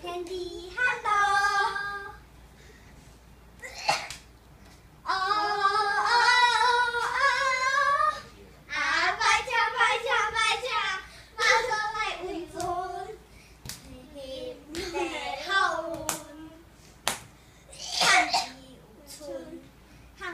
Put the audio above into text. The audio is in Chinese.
天地寒冬，哦哦哦哦！啊，好，看，看。